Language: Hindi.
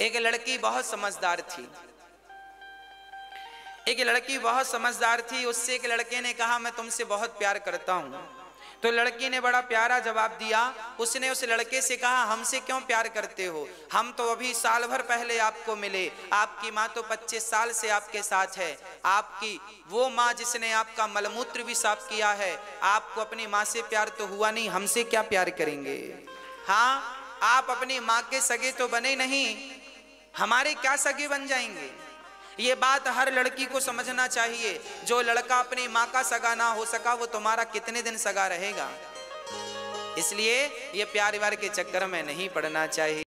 एक लड़की बहुत समझदार थी। एक लड़की बहुत समझदार थी, उससे एक लड़के ने कहा, मैं तुमसे बहुत प्यार करता हूँ। तो लड़की ने बड़ा प्यारा जवाब दिया। उसने उस लड़के से कहा, हमसे क्यों प्यार करते हो? हम तो अभी साल भर पहले आपको मिले। आपकी माँ तो 25 साल से आपके साथ है। आपकी, वो माँ जिसने आपका मलमूत्र भी साफ़ किया है, आपको अपनी माँ से प्यार तो हुआ नहीं, हमसे क्या प्यार करेंगे? हाँ आप अपनी माँ के सगे तो बने नहीं। हमारे क्या सगे बन जाएँगे? ये बात हर लड़की को समझना चाहिए। जो लड़का अपनी माँ का सगा ना हो सका, वो तुम्हारा कितने दिन सगा रहेगा? इसलिए ये प्यार व्यार के चक्कर में नहीं पड़ना चाहिए।